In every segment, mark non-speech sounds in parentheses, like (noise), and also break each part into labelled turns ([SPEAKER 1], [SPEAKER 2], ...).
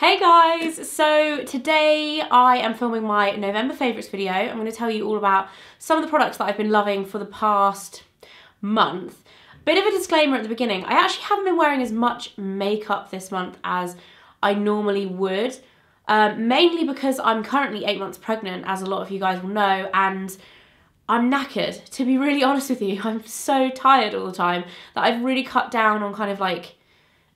[SPEAKER 1] Hey guys, so today I am filming my November favourites video. I'm going to tell you all about some of the products that I've been loving for the past month. Bit of a disclaimer at the beginning, I actually haven't been wearing as much makeup this month as I normally would. Um, mainly because I'm currently eight months pregnant, as a lot of you guys will know, and I'm knackered, to be really (laughs) honest with you. I'm so tired all the time that I've really cut down on kind of like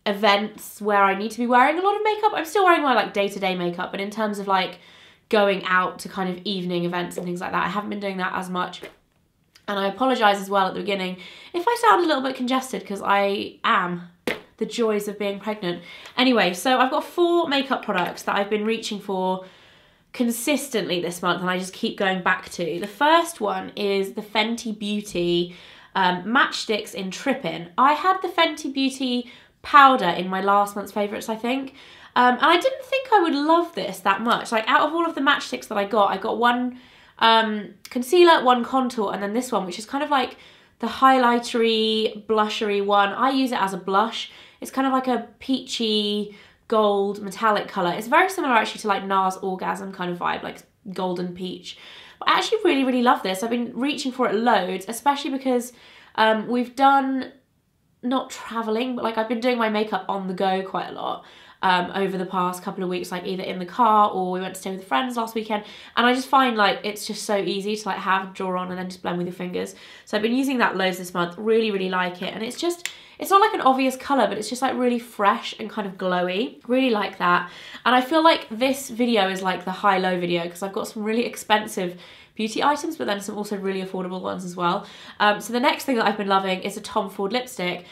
[SPEAKER 1] events where I need to be wearing a lot of makeup. I'm still wearing my like day-to-day -day makeup, but in terms of like going out to kind of evening events and things like that, I haven't been doing that as much. And I apologise as well at the beginning if I sound a little bit congested because I am the joys of being pregnant. Anyway, so I've got four makeup products that I've been reaching for consistently this month and I just keep going back to. The first one is the Fenty Beauty um, Matchsticks in Trippin. I had the Fenty Beauty powder in my last month's favourites, I think. Um, and I didn't think I would love this that much. Like out of all of the matchsticks that I got, I got one um, concealer, one contour, and then this one, which is kind of like the highlightery, blushery one. I use it as a blush. It's kind of like a peachy, gold, metallic colour. It's very similar actually to like NARS Orgasm kind of vibe, like golden peach. But I actually really, really love this. I've been reaching for it loads, especially because um, we've done not traveling, but like I've been doing my makeup on the go quite a lot. Um, over the past couple of weeks, like either in the car or we went to stay with friends last weekend. And I just find like it's just so easy to like have, draw on and then just blend with your fingers. So I've been using that loads this month, really, really like it. And it's just, it's not like an obvious colour, but it's just like really fresh and kind of glowy. Really like that. And I feel like this video is like the high-low video because I've got some really expensive beauty items, but then some also really affordable ones as well. Um, so the next thing that I've been loving is a Tom Ford lipstick.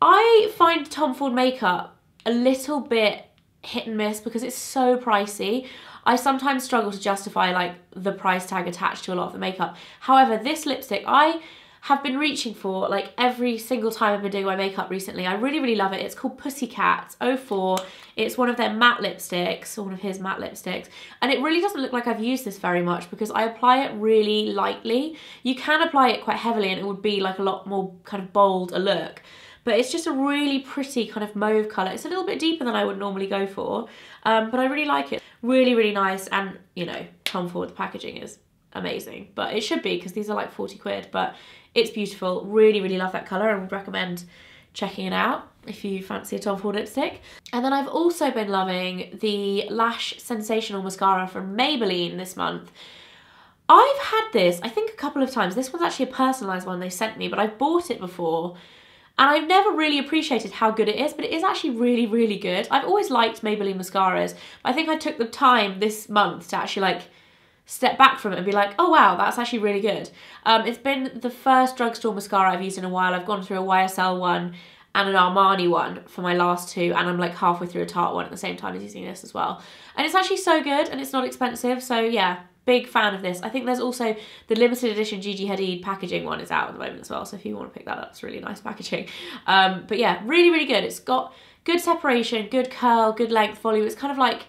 [SPEAKER 1] I find Tom Ford makeup a little bit hit and miss because it's so pricey. I sometimes struggle to justify like the price tag attached to a lot of the makeup. However, this lipstick, I have been reaching for like every single time I've been doing my makeup recently. I really, really love it. It's called Pussycat 04. It's one of their matte lipsticks, one of his matte lipsticks. And it really doesn't look like I've used this very much because I apply it really lightly. You can apply it quite heavily and it would be like a lot more kind of bold a look. But it's just a really pretty kind of mauve colour. It's a little bit deeper than I would normally go for, um, but I really like it. Really, really nice. And, you know, Tom Ford, the packaging is amazing. But it should be because these are like 40 quid. But it's beautiful. Really, really love that colour and would recommend checking it out if you fancy a Tom Ford lipstick. And then I've also been loving the Lash Sensational Mascara from Maybelline this month. I've had this, I think a couple of times. This one's actually a personalised one they sent me, but I've bought it before. And I've never really appreciated how good it is, but it is actually really, really good. I've always liked Maybelline mascaras, but I think I took the time this month to actually like step back from it and be like, oh wow, that's actually really good. Um, it's been the first drugstore mascara I've used in a while. I've gone through a YSL one and an Armani one for my last two and I'm like halfway through a Tarte one at the same time as using this as well. And it's actually so good and it's not expensive, so yeah, big fan of this. I think there's also the limited edition Gigi Hadid packaging one is out at the moment as well, so if you want to pick that up, it's really nice packaging. Um, but yeah, really, really good. It's got good separation, good curl, good length, volume. It's kind of like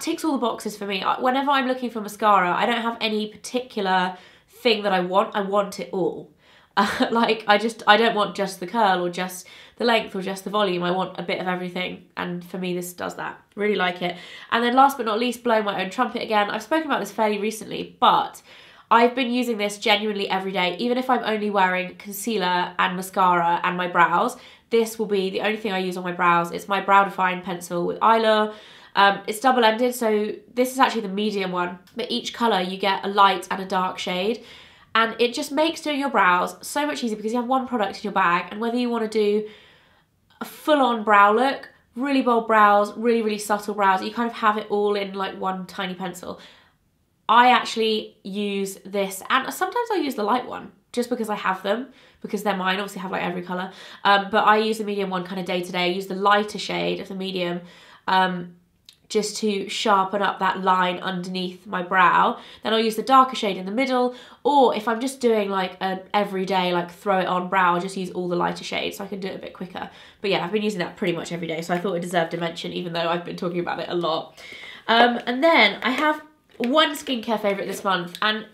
[SPEAKER 1] ticks all the boxes for me. Whenever I'm looking for mascara, I don't have any particular thing that I want. I want it all. Uh, (laughs) like, I just, I don't want just the curl or just the length or just the volume. I want a bit of everything. And for me, this does that. Really like it. And then last but not least, blowing my own trumpet again. I've spoken about this fairly recently, but I've been using this genuinely every day, even if I'm only wearing concealer and mascara and my brows. This will be the only thing I use on my brows. It's my Brow Define pencil with Eylure. Um, it's double-ended, so this is actually the medium one, but each colour you get a light and a dark shade. And it just makes doing your brows so much easier because you have one product in your bag and whether you want to do a full-on brow look, really bold brows, really, really subtle brows, you kind of have it all in like one tiny pencil. I actually use this and sometimes I use the light one just because I have them because they're mine, obviously have like every colour. Um, but I use the medium one kind of day to day. I use the lighter shade of the medium um, just to sharpen up that line underneath my brow. Then I'll use the darker shade in the middle, or if I'm just doing like an everyday, like throw it on brow, I'll just use all the lighter shades so I can do it a bit quicker. But yeah, I've been using that pretty much every day, so I thought it deserved a mention, even though I've been talking about it a lot. Um, and then I have one skincare favourite this month, and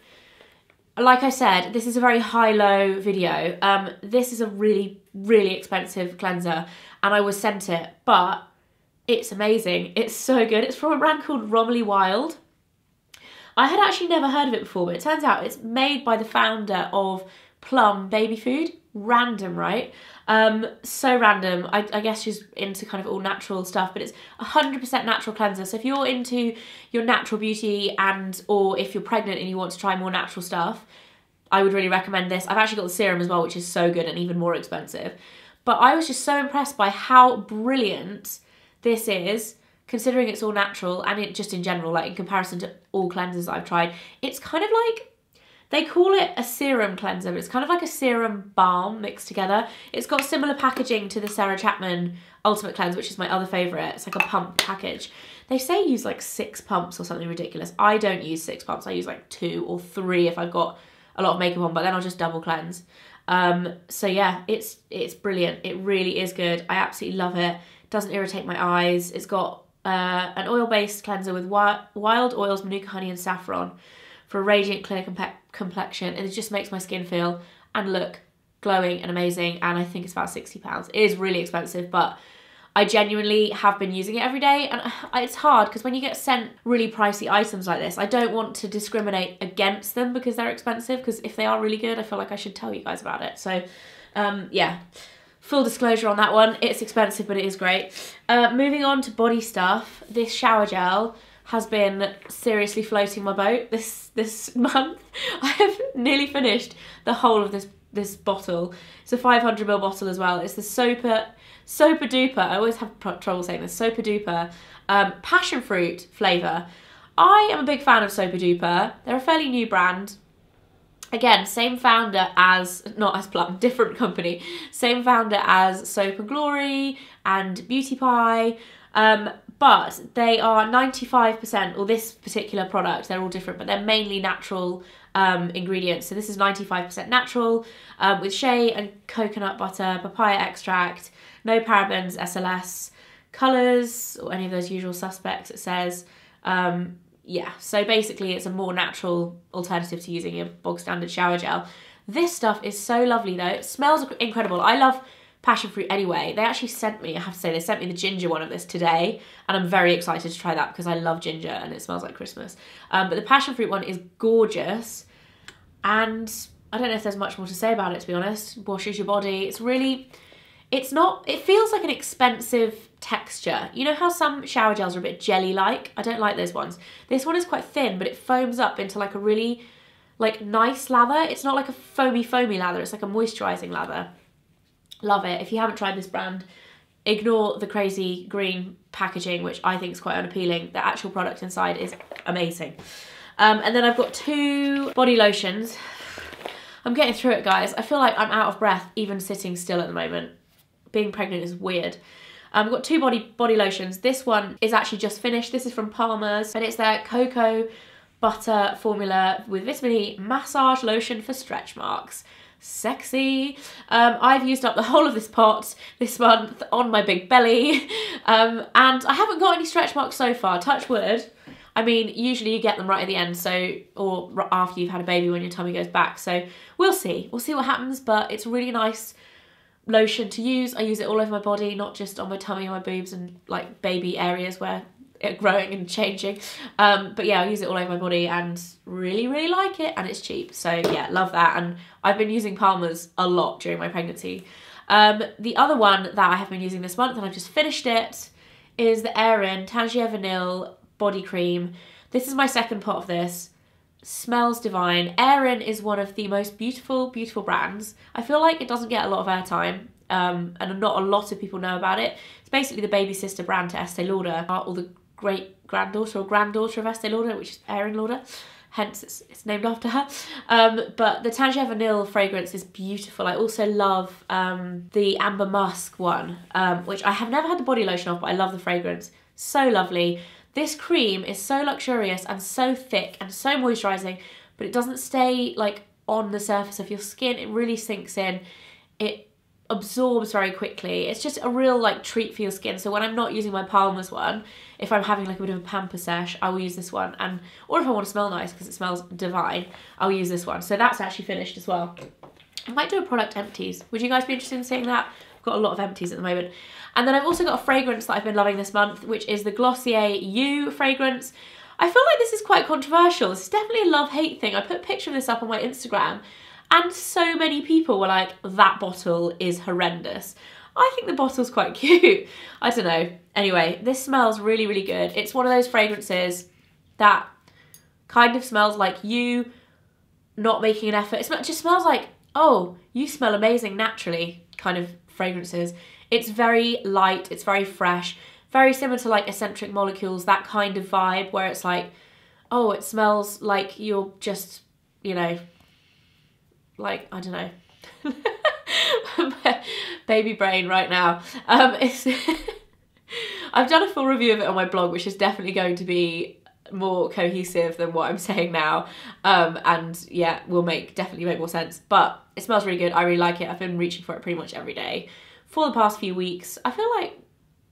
[SPEAKER 1] like I said, this is a very high-low video. Um, this is a really, really expensive cleanser, and I was sent it, but It's amazing. It's so good. It's from a brand called Romilly Wilde. I had actually never heard of it before, but it turns out it's made by the founder of Plum Baby Food. Random, right? Um, so random. I, I, guess she's into kind of all natural stuff, but it's 100% natural cleanser. So if you're into your natural beauty and or if you're pregnant and you want to try more natural stuff, I would really recommend this. I've actually got the serum as well, which is so good and even more expensive. But I was just so impressed by how brilliant this is considering it's all natural and it just in general, like in comparison to all cleansers I've tried, it's kind of like they call it a serum cleanser, but it's kind of like a serum balm mixed together. It's got similar packaging to the Sarah Chapman Ultimate Cleanse, which is my other favourite. It's like a pump package. They say use like six pumps or something ridiculous. I don't use six pumps. I use like two or three if I've got a lot of makeup on, but then I'll just double cleanse. Um, so yeah, it's it's brilliant. It really is good. I absolutely love it. Doesn't irritate my eyes. It's got uh, an oil-based cleanser with wild oils, manuka honey and saffron for a radiant clear complexion and it just makes my skin feel and look glowing and amazing and I think it's about £60. It is really expensive but I genuinely have been using it every day and (sighs) it's hard because when you get sent really pricey items like this I don't want to discriminate against them because they're expensive because if they are really good I feel like I should tell you guys about it so um, yeah Full disclosure on that one, it's expensive, but it is great. Uh, moving on to body stuff, this shower gel has been seriously floating my boat this this (laughs) month. I have nearly finished the whole of this this bottle. It's a 500ml bottle as well. It's the Soaper, Soaper Duper, I always have trouble saying this, Soaper Duper um, passion fruit flavour. I am a big fan of Soaper Duper. They're a fairly new brand. Again, same founder as, not as Plum, (laughs) different company, same founder as Soap and Glory and Beauty Pie, um, but they are 95%, or this particular product, they're all different, but they're mainly natural um, ingredients. So this is 95% natural um, with shea and coconut butter, papaya extract, no parabens, SLS, colours, or any of those usual suspects, it says. Um, yeah, so basically it's a more natural alternative to using a bog standard shower gel. This stuff is so lovely though. It smells incredible. I love passion fruit anyway. They actually sent me, I have to say, they sent me the ginger one of this today and I'm very excited to try that because I love ginger and it smells like Christmas. Um, but the passion fruit one is gorgeous and I don't know if there's much more to say about it to be honest. Washes your body. It's really, it's not, it feels like an expensive texture. You know how some shower gels are a bit jelly-like? I don't like those ones. This one is quite thin, but it foams up into like a really like nice lather. It's not like a foamy, foamy lather. It's like a moisturizing lather. Love it. If you haven't tried this brand, ignore the crazy green packaging, which I think is quite unappealing. The actual product inside is amazing. Um, and then I've got two body lotions. I'm getting through it, guys. I feel like I'm out of breath even sitting still at the moment. Being pregnant is weird. Um, I've got two body body lotions. This one is actually just finished. This is from Palmer's and it's their cocoa butter formula with vitamin E massage lotion for stretch marks. Sexy. Um, I've used up the whole of this pot this month on my big belly (laughs) um, and I haven't got any stretch marks so far, touch wood. I mean, usually you get them right at the end, so or after you've had a baby when your tummy goes back. So we'll see. We'll see what happens, but it's really nice lotion to use. I use it all over my body, not just on my tummy or my boobs and like baby areas where it's growing and changing. Um, but yeah, I use it all over my body and really, really like it and it's cheap. So yeah, love that. And I've been using Palmer's a lot during my pregnancy. Um, the other one that I have been using this month and I've just finished it is the Aerin Tangier Vanille Body Cream. This is my second pot of this smells divine. Aerin is one of the most beautiful, beautiful brands. I feel like it doesn't get a lot of airtime um, and not a lot of people know about it. It's basically the baby sister brand to Estee Lauder or the great granddaughter or granddaughter of Estee Lauder, which is Aerin Lauder. Hence, it's, it's named after her. Um, but the Tangier Vanille fragrance is beautiful. I also love um, the Amber Musk one, um, which I have never had the body lotion of, but I love the fragrance. So lovely. This cream is so luxurious and so thick and so moisturising, but it doesn't stay like on the surface of your skin. It really sinks in. It absorbs very quickly. It's just a real like treat for your skin. So when I'm not using my Palmer's one, if I'm having like a bit of a pamper sesh, I will use this one. And or if I want to smell nice because it smells divine, I'll use this one. So that's actually finished as well. I might do a product empties. Would you guys be interested in seeing that? Got a lot of empties at the moment. And then I've also got a fragrance that I've been loving this month, which is the Glossier You fragrance. I feel like this is quite controversial. This is definitely a love-hate thing. I put a picture of this up on my Instagram and so many people were like, that bottle is horrendous. I think the bottle's quite (laughs) cute. I don't know. Anyway, this smells really, really good. It's one of those fragrances that kind of smells like you not making an effort. It just smells like, oh, you smell amazing naturally kind of fragrances. It's very light, it's very fresh, very similar to like Escentric Molecules, that kind of vibe where it's like, oh, it smells like you're just, you know, like, I don't know. (laughs) baby brain right now. Um, it's (laughs) I've done a full review of it on my blog, which is definitely going to be more cohesive than what I'm saying now. Um, and yeah, will make definitely make more sense. But it smells really good. I really like it. I've been reaching for it pretty much every day for the past few weeks. I feel like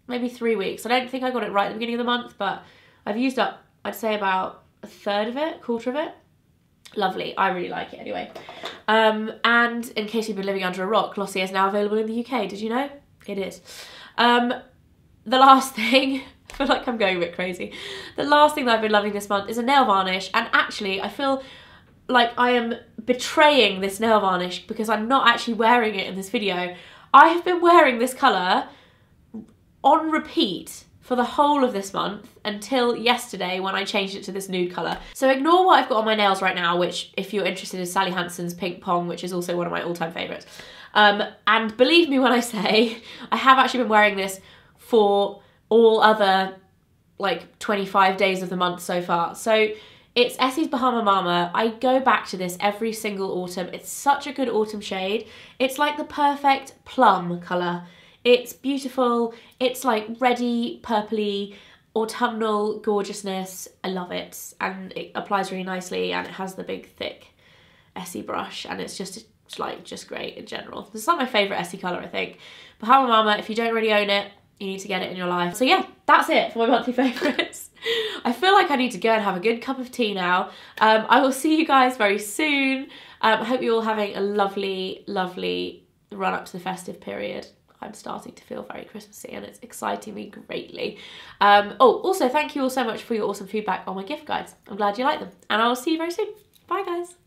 [SPEAKER 1] maybe three weeks. I don't think I got it right at the beginning of the month, but I've used up, I'd say about a third of it, quarter of it. Lovely. I really like it anyway. Um, and in case you've been living under a rock, Glossier is now available in the UK. Did you know? It is. Um, the last (laughs) thing, I feel like I'm going a bit crazy. The last thing that I've been loving this month is a nail varnish. And actually, I feel like I am betraying this nail varnish because I'm not actually wearing it in this video. I have been wearing this colour on repeat for the whole of this month until yesterday when I changed it to this nude colour. So ignore what I've got on my nails right now, which if you're interested is Sally Hansen's Pink Pong, which is also one of my all-time favourites. Um, and believe me when I say, (laughs) I have actually been wearing this for all other like 25 days of the month so far. So it's Essie's Bahama Mama. I go back to this every single autumn. It's such a good autumn shade. It's like the perfect plum colour. It's beautiful. It's like reddy, purpley, autumnal gorgeousness. I love it. And it applies really nicely and it has the big thick Essie brush and it's just like just great in general. This is like my favourite Essie colour I think. Bahama Mama, if you don't already own it, you need to get it in your life. So yeah, that's it for my monthly (laughs) favourites. I feel like I need to go and have a good cup of tea now. Um, I will see you guys very soon. Um, I hope you're all having a lovely, lovely run up to the festive period. I'm starting to feel very Christmassy and it's exciting me greatly. Um, oh, also thank you all so much for your awesome feedback on my gift guides. I'm glad you like them and I will see you very soon. Bye guys.